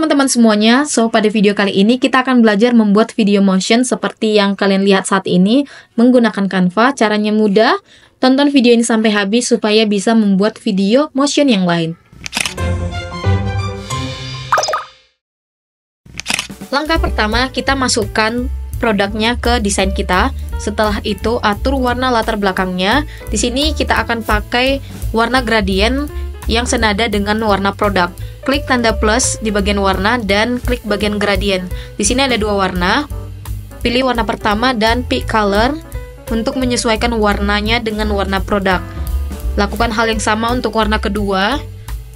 teman-teman semuanya, so pada video kali ini kita akan belajar membuat video motion seperti yang kalian lihat saat ini menggunakan Canva. Caranya mudah, tonton video ini sampai habis supaya bisa membuat video motion yang lain. Langkah pertama, kita masukkan produknya ke desain kita. Setelah itu, atur warna latar belakangnya. Di sini kita akan pakai warna gradient yang senada dengan warna produk klik tanda plus di bagian warna dan klik bagian gradient. Di sini ada dua warna. Pilih warna pertama dan pick color untuk menyesuaikan warnanya dengan warna produk. Lakukan hal yang sama untuk warna kedua.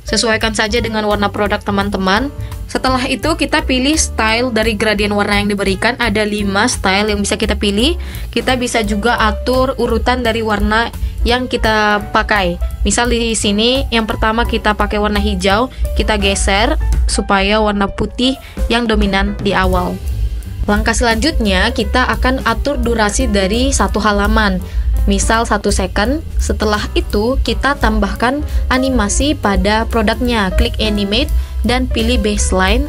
Sesuaikan saja dengan warna produk teman-teman. Setelah itu kita pilih style dari gradient warna yang diberikan. Ada 5 style yang bisa kita pilih. Kita bisa juga atur urutan dari warna yang kita pakai. Misal di sini yang pertama kita pakai warna hijau, kita geser supaya warna putih yang dominan di awal. Langkah selanjutnya kita akan atur durasi dari satu halaman. Misal satu second, setelah itu kita tambahkan animasi pada produknya. Klik animate dan pilih baseline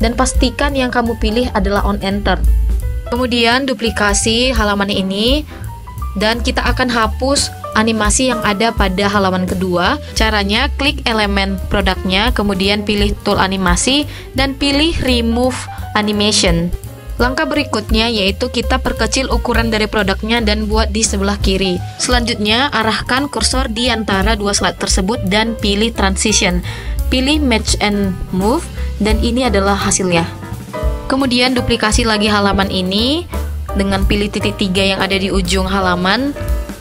dan pastikan yang kamu pilih adalah on enter. Kemudian duplikasi halaman ini dan kita akan hapus animasi yang ada pada halaman kedua. Caranya klik elemen produknya, kemudian pilih tool animasi dan pilih remove animation. Langkah berikutnya yaitu kita perkecil ukuran dari produknya dan buat di sebelah kiri. Selanjutnya, arahkan kursor di antara dua slide tersebut dan pilih transition. Pilih match and move dan ini adalah hasilnya. Kemudian duplikasi lagi halaman ini dengan pilih titik tiga yang ada di ujung halaman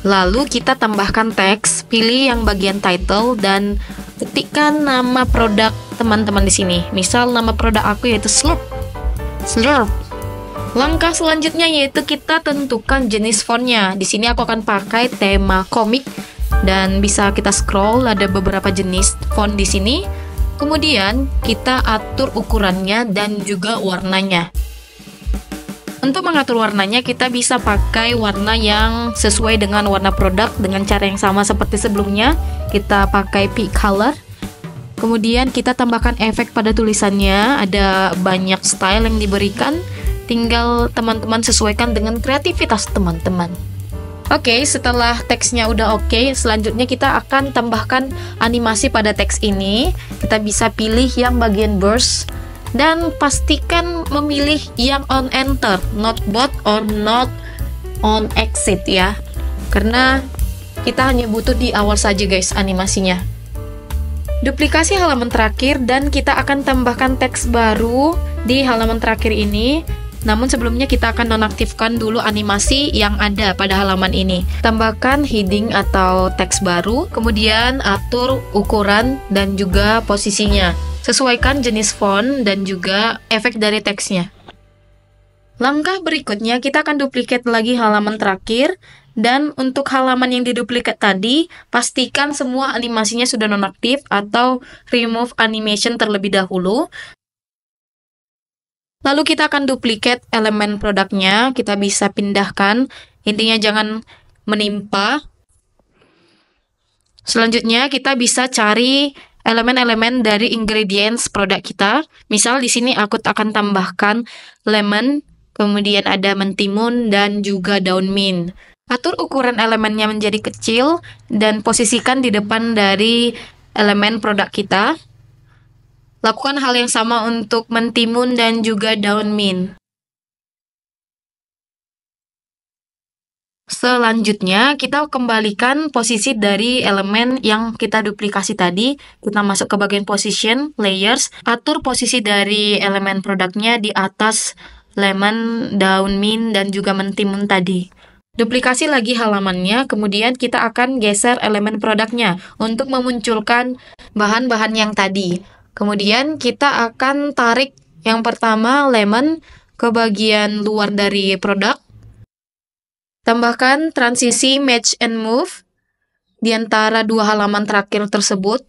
Lalu kita tambahkan teks, pilih yang bagian title dan ketikkan nama produk teman-teman di sini. Misal nama produk aku yaitu Slurp. Slurp. Langkah selanjutnya yaitu kita tentukan jenis fontnya. Di sini aku akan pakai tema komik dan bisa kita scroll ada beberapa jenis font di sini. Kemudian kita atur ukurannya dan juga warnanya. Untuk mengatur warnanya, kita bisa pakai warna yang sesuai dengan warna produk dengan cara yang sama seperti sebelumnya. Kita pakai peak color. Kemudian kita tambahkan efek pada tulisannya. Ada banyak style yang diberikan. Tinggal teman-teman sesuaikan dengan kreativitas teman-teman. Oke, okay, setelah teksnya udah oke, okay, selanjutnya kita akan tambahkan animasi pada teks ini. Kita bisa pilih yang bagian burst dan pastikan memilih yang on enter, not bot or not on exit ya. Karena kita hanya butuh di awal saja guys animasinya. Duplikasi halaman terakhir dan kita akan tambahkan teks baru di halaman terakhir ini. Namun sebelumnya kita akan nonaktifkan dulu animasi yang ada pada halaman ini. Tambahkan heading atau teks baru, kemudian atur ukuran dan juga posisinya. Sesuaikan jenis font dan juga efek dari teksnya. Langkah berikutnya kita akan duplikat lagi halaman terakhir dan untuk halaman yang diduplikat tadi pastikan semua animasinya sudah nonaktif atau remove animation terlebih dahulu. Lalu kita akan duplikat elemen produknya, kita bisa pindahkan. Intinya jangan menimpa. Selanjutnya kita bisa cari elemen-elemen dari ingredients produk kita. Misal di sini aku akan tambahkan lemon, kemudian ada mentimun dan juga daun mint. Atur ukuran elemennya menjadi kecil dan posisikan di depan dari elemen produk kita. Lakukan hal yang sama untuk mentimun dan juga daun mint. Selanjutnya, kita kembalikan posisi dari elemen yang kita duplikasi tadi. Kita masuk ke bagian position, layers, atur posisi dari elemen produknya di atas lemon, daun mint, dan juga mentimun tadi. Duplikasi lagi halamannya, kemudian kita akan geser elemen produknya untuk memunculkan bahan-bahan yang tadi. Kemudian kita akan tarik yang pertama lemon ke bagian luar dari produk, Tambahkan transisi match and move di antara dua halaman terakhir tersebut.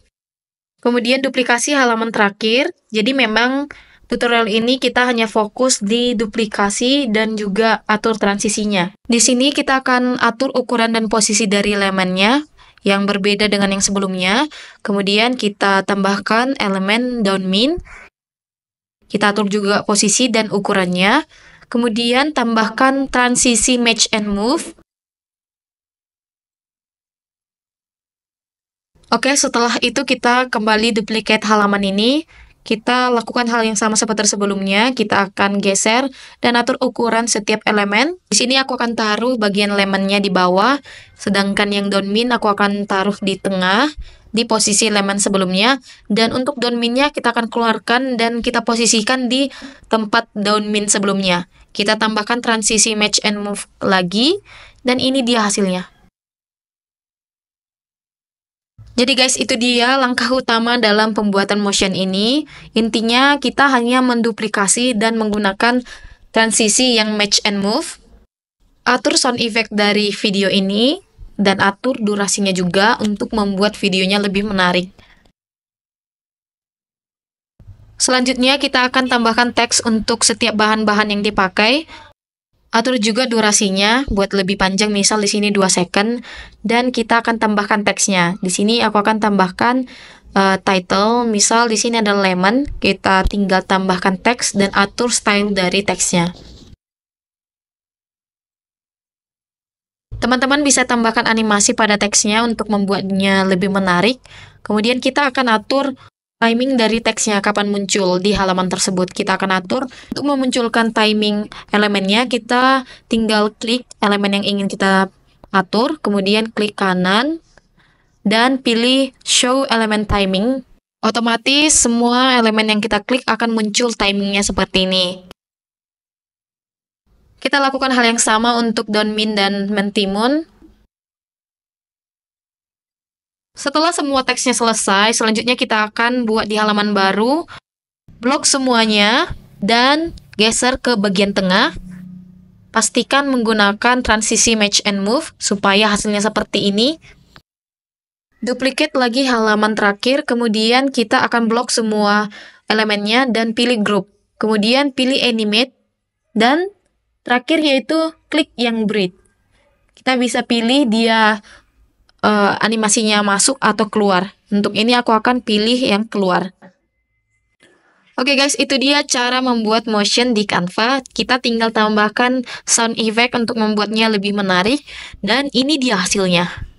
Kemudian duplikasi halaman terakhir. Jadi memang tutorial ini kita hanya fokus di duplikasi dan juga atur transisinya. Di sini kita akan atur ukuran dan posisi dari elemennya yang berbeda dengan yang sebelumnya. Kemudian kita tambahkan elemen down min Kita atur juga posisi dan ukurannya. Kemudian tambahkan transisi match and move. Oke, setelah itu kita kembali duplicate halaman ini. Kita lakukan hal yang sama seperti sebelumnya. Kita akan geser dan atur ukuran setiap elemen. Di sini aku akan taruh bagian lemonnya di bawah, sedangkan yang downmin aku akan taruh di tengah di posisi lemon sebelumnya dan untuk down minnya kita akan keluarkan dan kita posisikan di tempat down min sebelumnya kita tambahkan transisi match and move lagi dan ini dia hasilnya jadi guys itu dia langkah utama dalam pembuatan motion ini intinya kita hanya menduplikasi dan menggunakan transisi yang match and move atur sound effect dari video ini dan atur durasinya juga untuk membuat videonya lebih menarik. Selanjutnya kita akan tambahkan teks untuk setiap bahan-bahan yang dipakai. Atur juga durasinya buat lebih panjang, misal di sini 2 second dan kita akan tambahkan teksnya. Di sini aku akan tambahkan uh, title, misal di sini ada lemon, kita tinggal tambahkan teks dan atur style dari teksnya. Teman-teman bisa tambahkan animasi pada teksnya untuk membuatnya lebih menarik. Kemudian kita akan atur timing dari teksnya kapan muncul di halaman tersebut. Kita akan atur untuk memunculkan timing elemennya, kita tinggal klik elemen yang ingin kita atur, kemudian klik kanan, dan pilih show element timing. Otomatis semua elemen yang kita klik akan muncul timingnya seperti ini. Kita lakukan hal yang sama untuk Donmin dan Mentimun. Setelah semua teksnya selesai, selanjutnya kita akan buat di halaman baru, blok semuanya, dan geser ke bagian tengah. Pastikan menggunakan transisi match and move supaya hasilnya seperti ini. Duplicate lagi halaman terakhir, kemudian kita akan blok semua elemennya dan pilih group. Kemudian pilih animate dan Terakhir yaitu klik yang breathe. Kita bisa pilih dia uh, animasinya masuk atau keluar. Untuk ini aku akan pilih yang keluar. Oke okay guys, itu dia cara membuat motion di Canva. Kita tinggal tambahkan sound effect untuk membuatnya lebih menarik. Dan ini dia hasilnya.